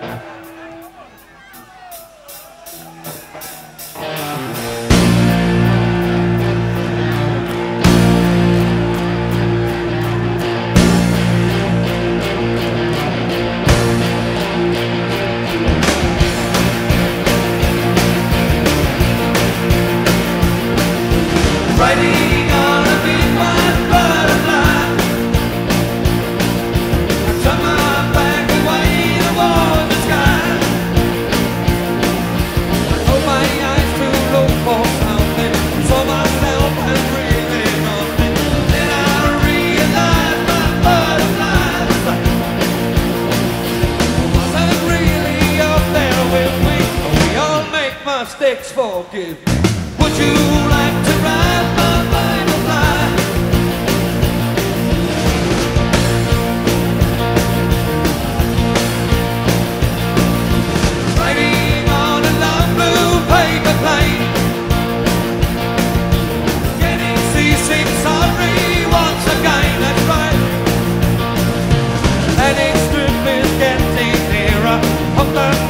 Riding sticks for kids. Would you like to ride my butterfly? Riding on a long blue paper plane. Getting seasick, sorry, once again, that's right. And it's getting nearer. Up